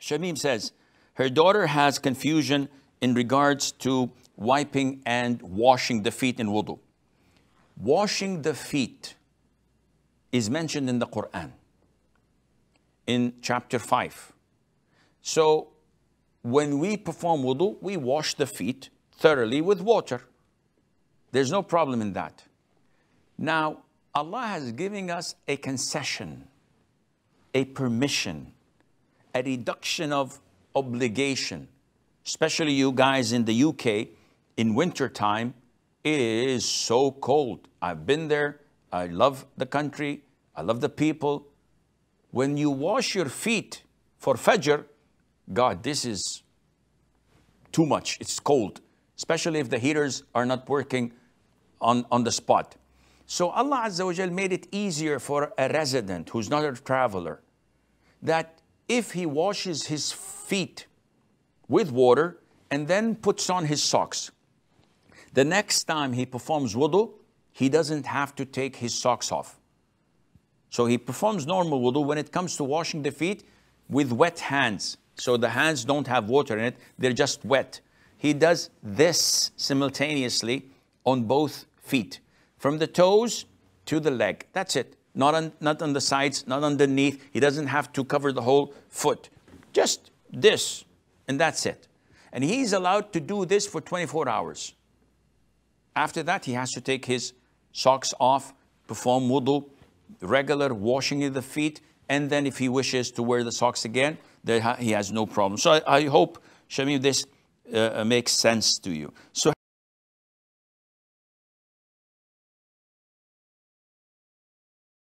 Shamim says, her daughter has confusion in regards to wiping and washing the feet in wudu. Washing the feet is mentioned in the Quran in chapter 5. So when we perform wudu, we wash the feet thoroughly with water. There's no problem in that. Now, Allah has given us a concession, a permission, a reduction of obligation, especially you guys in the UK in wintertime. It is so cold. I've been there. I love the country. I love the people. When you wash your feet for Fajr, God, this is too much. It's cold, especially if the heaters are not working on, on the spot. So Allah Azza wa made it easier for a resident who's not a traveler that if he washes his feet with water and then puts on his socks, the next time he performs wudu, he doesn't have to take his socks off. So he performs normal wudu when it comes to washing the feet with wet hands. So the hands don't have water in it, they're just wet. He does this simultaneously on both feet, from the toes to the leg. That's it. Not on, not on the sides, not underneath. He doesn't have to cover the whole foot. Just this, and that's it. And he's allowed to do this for 24 hours. After that, he has to take his socks off, perform wudu, regular washing of the feet, and then if he wishes to wear the socks again, he has no problem. So I, I hope, Shamim, this uh, makes sense to you. So